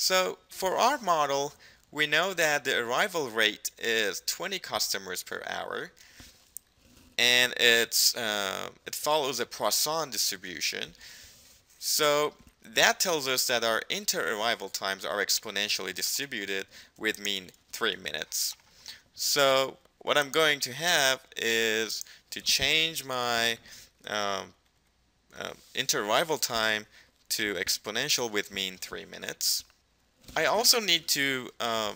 So for our model, we know that the arrival rate is 20 customers per hour and it's uh, it follows a Poisson distribution. So that tells us that our inter-arrival times are exponentially distributed with mean 3 minutes. So what I'm going to have is to change my um, uh, inter-arrival time to exponential with mean 3 minutes. I also need to uh,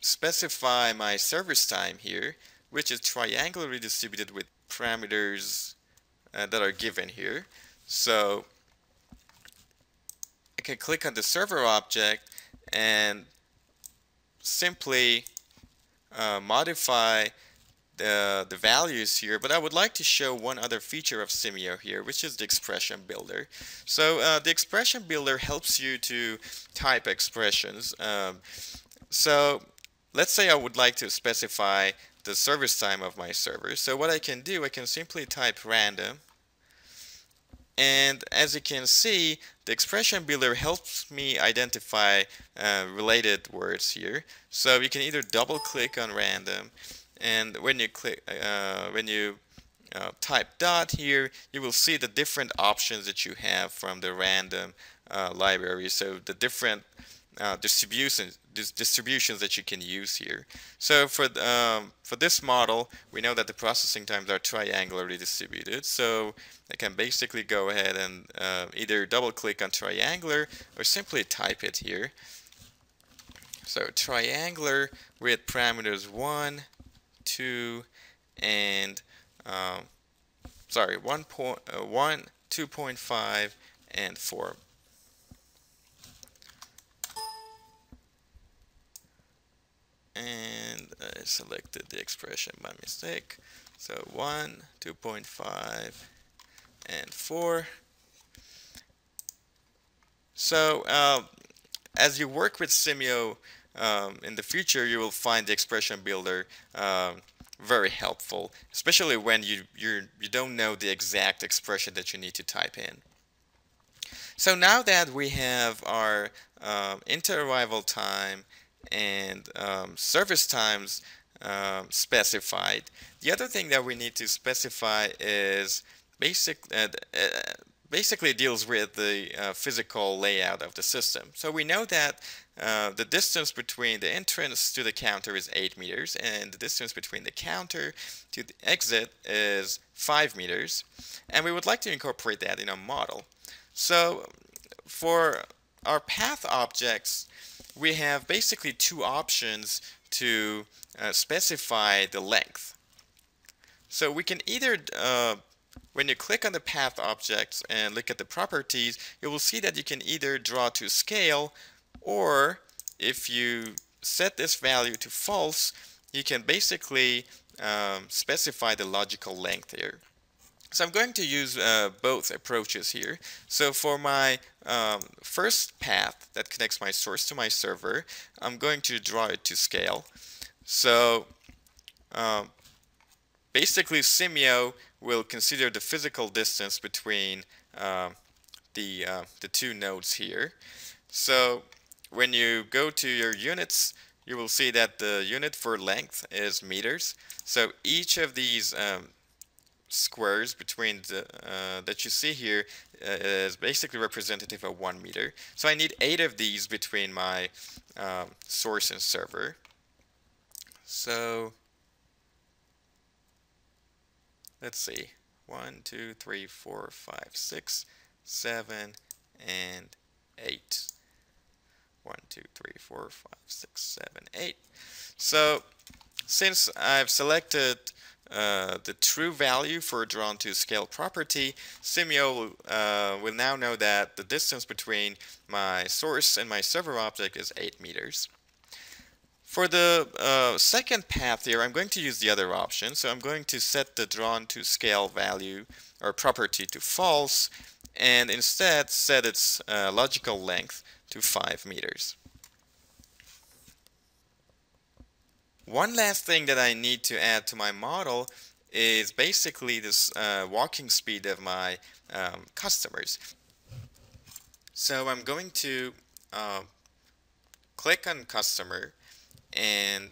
specify my service time here, which is triangularly distributed with parameters uh, that are given here. So I can click on the server object and simply uh, modify the, the values here, but I would like to show one other feature of Simio here, which is the expression builder. So uh, the expression builder helps you to type expressions. Um, so let's say I would like to specify the service time of my server. So what I can do, I can simply type random. And as you can see, the expression builder helps me identify uh, related words here. So you can either double click on random and when you click uh, when you uh, type dot here you will see the different options that you have from the random uh, library. So the different uh, distributions distributions that you can use here. So for um, for this model we know that the processing times are triangularly distributed. So I can basically go ahead and uh, either double click on triangular or simply type it here. So triangular with parameters 1 2, and um, sorry, 1, point, uh, 1 2.5, and 4. And I selected the expression by mistake. So 1, 2.5, and 4. So uh, as you work with Simio um, in the future you will find the expression builder um, very helpful, especially when you you you don't know the exact expression that you need to type in. So now that we have our um, inter-arrival time and um, service times um, specified, the other thing that we need to specify is basic uh, uh, basically deals with the uh, physical layout of the system. So we know that uh, the distance between the entrance to the counter is 8 meters and the distance between the counter to the exit is 5 meters and we would like to incorporate that in a model. So for our path objects we have basically two options to uh, specify the length. So we can either uh, when you click on the path objects and look at the properties, you will see that you can either draw to scale or if you set this value to false, you can basically um, specify the logical length here. So I'm going to use uh, both approaches here. So for my um, first path that connects my source to my server, I'm going to draw it to scale. So um, basically Simio will consider the physical distance between uh, the, uh, the two nodes here. So when you go to your units, you will see that the unit for length is meters. So each of these um, squares between the, uh, that you see here uh, is basically representative of one meter. So I need eight of these between my um, source and server. So let's see, one, two, three, four, five, six, seven, and 8. 1, 2, 3, 4, 5, 6, 7, 8. So since I've selected uh, the true value for a drawn to scale property, Simio uh, will now know that the distance between my source and my server object is 8 meters. For the uh, second path here, I'm going to use the other option. So I'm going to set the drawn to scale value or property to false and instead set its uh, logical length to 5 meters. One last thing that I need to add to my model is basically this uh, walking speed of my um, customers. So I'm going to uh, click on customer and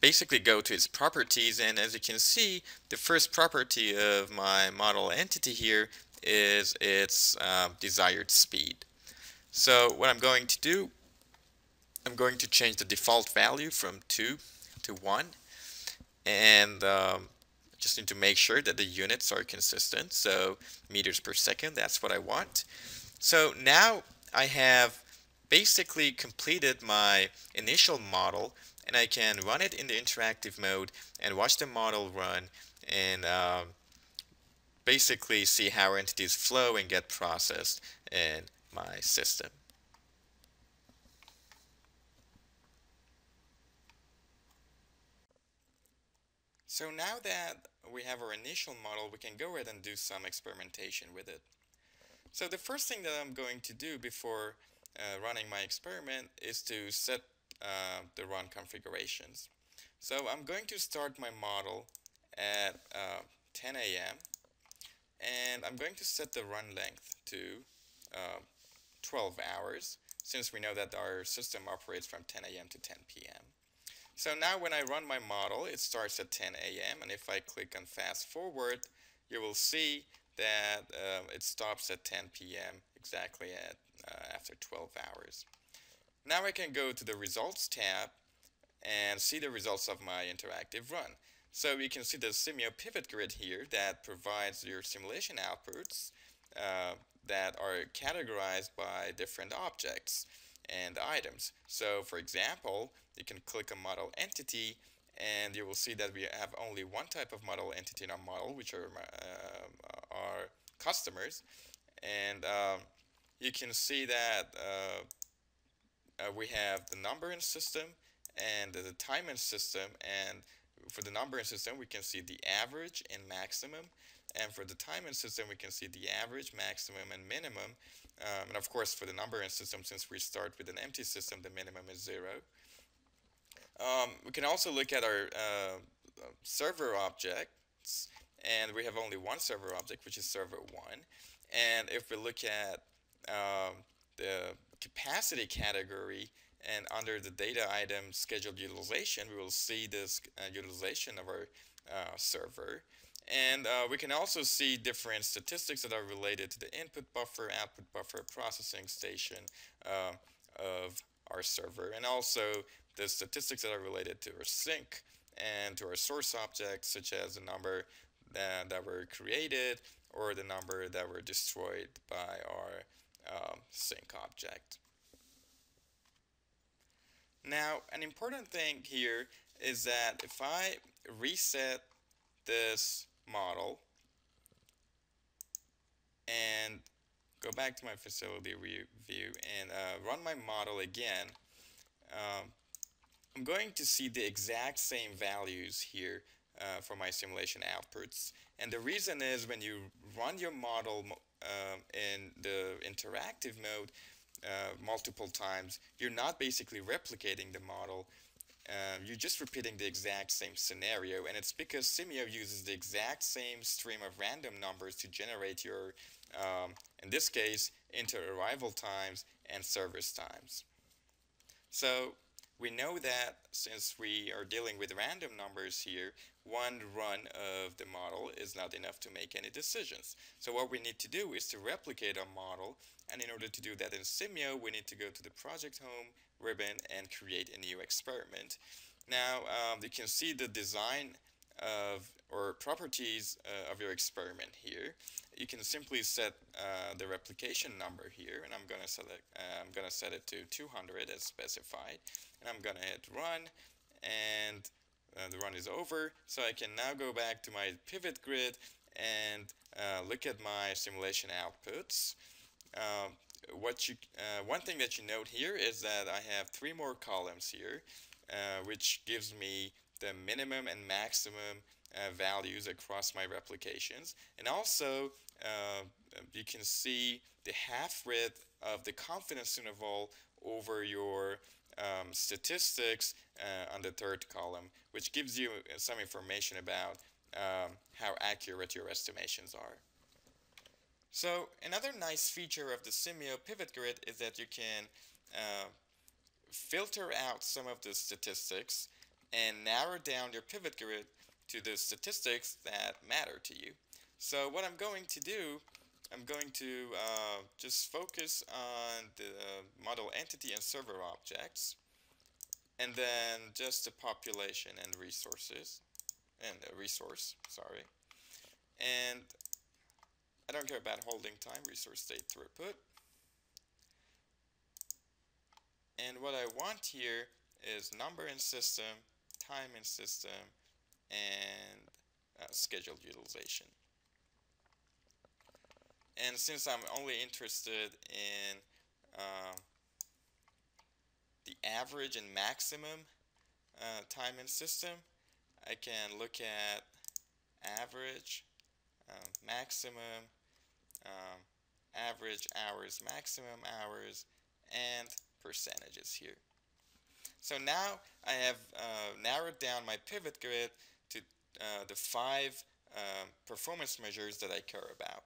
basically go to its properties and as you can see the first property of my model entity here is its uh, desired speed. So what I'm going to do I'm going to change the default value from 2 to 1 and um, just need to make sure that the units are consistent. So meters per second that's what I want. So now I have basically completed my initial model and I can run it in the interactive mode and watch the model run and um, basically see how entities flow and get processed. In my system. So now that we have our initial model, we can go ahead and do some experimentation with it. So the first thing that I'm going to do before uh, running my experiment is to set uh, the run configurations. So I'm going to start my model at uh, 10 a.m. and I'm going to set the run length to uh, 12 hours since we know that our system operates from 10 a.m. to 10 p.m. So now when I run my model, it starts at 10 a.m. and if I click on fast forward, you will see that um, it stops at 10 p.m. exactly at uh, after 12 hours. Now I can go to the results tab and see the results of my interactive run. So you can see the Simio pivot grid here that provides your simulation outputs uh, that are categorized by different objects and items. So for example, you can click on model entity and you will see that we have only one type of model entity in our model, which are uh, our customers. And um, you can see that uh, uh, we have the number in system and the time in system. And for the number in system, we can see the average and maximum. And for the time in system, then we can see the average, maximum, and minimum. Um, and of course, for the number in system, since we start with an empty system, the minimum is zero. Um, we can also look at our uh, server objects, and we have only one server object, which is server 1. And if we look at um, the capacity category, and under the data item scheduled utilization, we will see this uh, utilization of our uh, server. And uh, we can also see different statistics that are related to the input buffer, output buffer, processing station uh, of our server, and also the statistics that are related to our sink and to our source objects, such as the number that, that were created or the number that were destroyed by our um, sink object. Now, an important thing here is that if I reset this model and go back to my facility view and uh, run my model again, um, I'm going to see the exact same values here uh, for my simulation outputs. And the reason is when you run your model um, in the interactive mode uh, multiple times, you're not basically replicating the model. Um, you're just repeating the exact same scenario, and it's because Simio uses the exact same stream of random numbers to generate your, um, in this case, inter-arrival times and service times. So we know that since we are dealing with random numbers here, one run of the model is not enough to make any decisions. So what we need to do is to replicate our model, and in order to do that in Simio, we need to go to the Project Home ribbon and create a new experiment. Now, um, you can see the design of or properties uh, of your experiment here. You can simply set uh, the replication number here, and I'm gonna select. Uh, I'm gonna set it to 200 as specified, and I'm gonna hit run, and uh, the run is over. So I can now go back to my pivot grid and uh, look at my simulation outputs. Um, what you, uh, one thing that you note here is that I have three more columns here, which gives me the minimum and maximum uh, values across my replications. And also, uh, you can see the half width of the confidence interval over your um, statistics uh, on the third column, which gives you some information about um, how accurate your estimations are. So another nice feature of the Simio pivot grid is that you can uh, filter out some of the statistics and narrow down your pivot grid to the statistics that matter to you. So what I'm going to do, I'm going to uh, just focus on the model entity and server objects and then just the population and resources and resource, sorry. And I don't care about holding time, resource state throughput. And what I want here is number in system, time in system, and uh, scheduled utilization. And since I'm only interested in uh, the average and maximum uh, time in system, I can look at average, um, maximum, um, average hours, maximum hours, and percentages here. So now I have uh, narrowed down my pivot grid uh, the five um, performance measures that I care about.